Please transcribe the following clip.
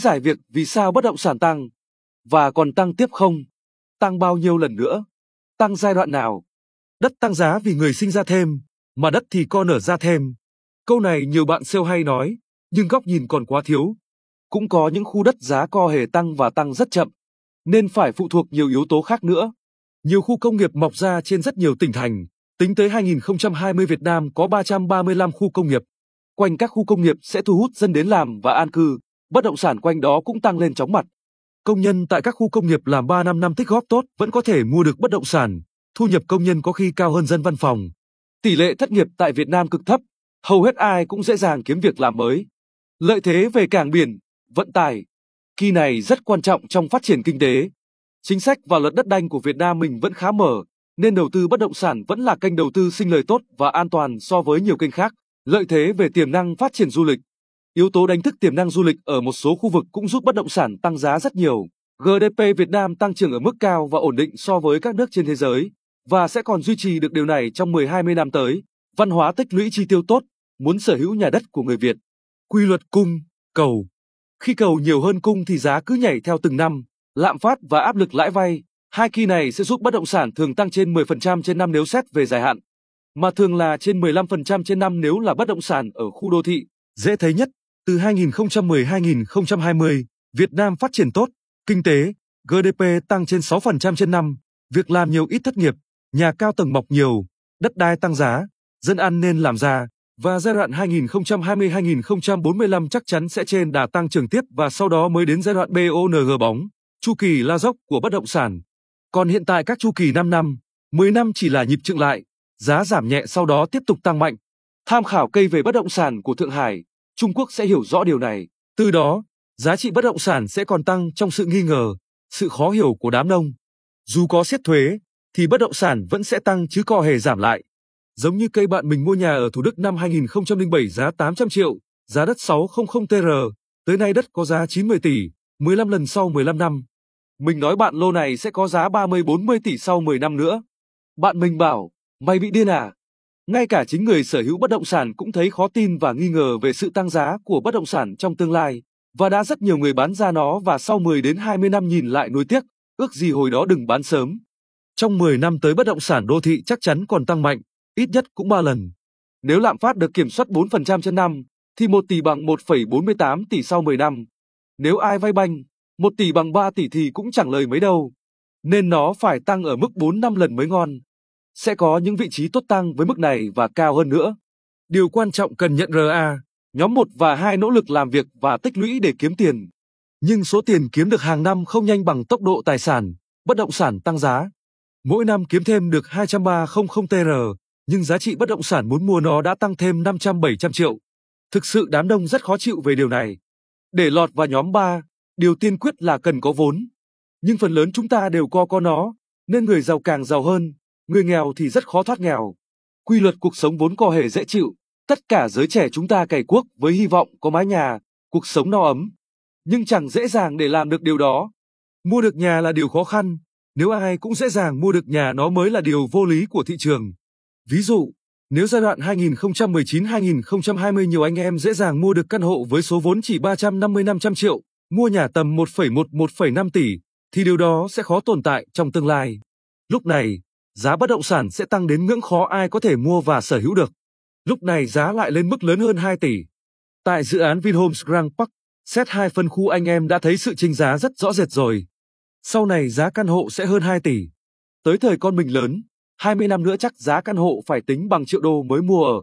giải việc vì sao bất động sản tăng và còn tăng tiếp không? Tăng bao nhiêu lần nữa? Tăng giai đoạn nào? Đất tăng giá vì người sinh ra thêm, mà đất thì con nở ra thêm. Câu này nhiều bạn sale hay nói, nhưng góc nhìn còn quá thiếu. Cũng có những khu đất giá co hề tăng và tăng rất chậm, nên phải phụ thuộc nhiều yếu tố khác nữa. Nhiều khu công nghiệp mọc ra trên rất nhiều tỉnh thành. Tính tới 2020 Việt Nam có 335 khu công nghiệp. Quanh các khu công nghiệp sẽ thu hút dân đến làm và an cư, bất động sản quanh đó cũng tăng lên chóng mặt. Công nhân tại các khu công nghiệp làm 3 năm năm tích góp tốt vẫn có thể mua được bất động sản, thu nhập công nhân có khi cao hơn dân văn phòng. Tỷ lệ thất nghiệp tại Việt Nam cực thấp, hầu hết ai cũng dễ dàng kiếm việc làm mới. Lợi thế về cảng biển, vận tải, kỳ này rất quan trọng trong phát triển kinh tế. Chính sách và luật đất đai của Việt Nam mình vẫn khá mở, nên đầu tư bất động sản vẫn là kênh đầu tư sinh lời tốt và an toàn so với nhiều kênh khác. Lợi thế về tiềm năng phát triển du lịch. Yếu tố đánh thức tiềm năng du lịch ở một số khu vực cũng giúp bất động sản tăng giá rất nhiều. GDP Việt Nam tăng trưởng ở mức cao và ổn định so với các nước trên thế giới và sẽ còn duy trì được điều này trong 10-20 năm tới. Văn hóa tích lũy chi tiêu tốt, muốn sở hữu nhà đất của người Việt. Quy luật cung, cầu. Khi cầu nhiều hơn cung thì giá cứ nhảy theo từng năm, lạm phát và áp lực lãi vay. Hai kỳ này sẽ giúp bất động sản thường tăng trên 10% trên năm nếu xét về dài hạn, mà thường là trên 15% trên năm nếu là bất động sản ở khu đô thị. Dễ thấy nhất, từ 2010-2020, Việt Nam phát triển tốt, kinh tế, GDP tăng trên 6% trên năm, việc làm nhiều ít thất nghiệp, nhà cao tầng mọc nhiều, đất đai tăng giá, dân ăn nên làm ra, và giai đoạn 2020-2045 chắc chắn sẽ trên đà tăng trưởng tiếp và sau đó mới đến giai đoạn BONG bóng, chu kỳ la dốc của bất động sản. Còn hiện tại các chu kỳ 5 năm, 10 năm chỉ là nhịp chững lại, giá giảm nhẹ sau đó tiếp tục tăng mạnh. Tham khảo cây về bất động sản của Thượng Hải, Trung Quốc sẽ hiểu rõ điều này. Từ đó, giá trị bất động sản sẽ còn tăng trong sự nghi ngờ, sự khó hiểu của đám đông. Dù có siết thuế, thì bất động sản vẫn sẽ tăng chứ có hề giảm lại. Giống như cây bạn mình mua nhà ở Thủ Đức năm 2007 giá 800 triệu, giá đất 600 TR, tới nay đất có giá 90 tỷ, 15 lần sau 15 năm. Mình nói bạn lô này sẽ có giá 30-40 tỷ sau 10 năm nữa. Bạn mình bảo, mày bị điên à? Ngay cả chính người sở hữu bất động sản cũng thấy khó tin và nghi ngờ về sự tăng giá của bất động sản trong tương lai, và đã rất nhiều người bán ra nó và sau 10 đến 20 năm nhìn lại nuối tiếc, ước gì hồi đó đừng bán sớm. Trong 10 năm tới bất động sản đô thị chắc chắn còn tăng mạnh, ít nhất cũng 3 lần. Nếu lạm phát được kiểm soát 4% trên năm, thì 1 tỷ bằng 1,48 tỷ sau 10 năm. Nếu ai vay banh, 1 tỷ bằng 3 tỷ thì cũng chẳng lời mấy đâu. Nên nó phải tăng ở mức 4 năm lần mới ngon. Sẽ có những vị trí tốt tăng với mức này và cao hơn nữa. Điều quan trọng cần nhận RA, nhóm 1 và 2 nỗ lực làm việc và tích lũy để kiếm tiền. Nhưng số tiền kiếm được hàng năm không nhanh bằng tốc độ tài sản, bất động sản tăng giá. Mỗi năm kiếm thêm được 230 TR, nhưng giá trị bất động sản muốn mua nó đã tăng thêm 500-700 triệu. Thực sự đám đông rất khó chịu về điều này. Để lọt vào nhóm 3, điều tiên quyết là cần có vốn. Nhưng phần lớn chúng ta đều co có nó, nên người giàu càng giàu hơn, người nghèo thì rất khó thoát nghèo. Quy luật cuộc sống vốn có hề dễ chịu, tất cả giới trẻ chúng ta cày cuốc với hy vọng có mái nhà, cuộc sống no ấm. Nhưng chẳng dễ dàng để làm được điều đó. Mua được nhà là điều khó khăn, nếu ai cũng dễ dàng mua được nhà nó mới là điều vô lý của thị trường. Ví dụ, nếu giai đoạn 2019-2020 nhiều anh em dễ dàng mua được căn hộ với số vốn chỉ 350-500 triệu, mua nhà tầm 1,1-1,5 tỷ, thì điều đó sẽ khó tồn tại trong tương lai. Lúc này, giá bất động sản sẽ tăng đến ngưỡng khó ai có thể mua và sở hữu được. Lúc này giá lại lên mức lớn hơn 2 tỷ. Tại dự án Vinhomes Grand Park, xét hai phân khu anh em đã thấy sự chênh giá rất rõ rệt rồi. Sau này giá căn hộ sẽ hơn 2 tỷ. Tới thời con mình lớn, 20 năm nữa chắc giá căn hộ phải tính bằng triệu đô mới mua ở.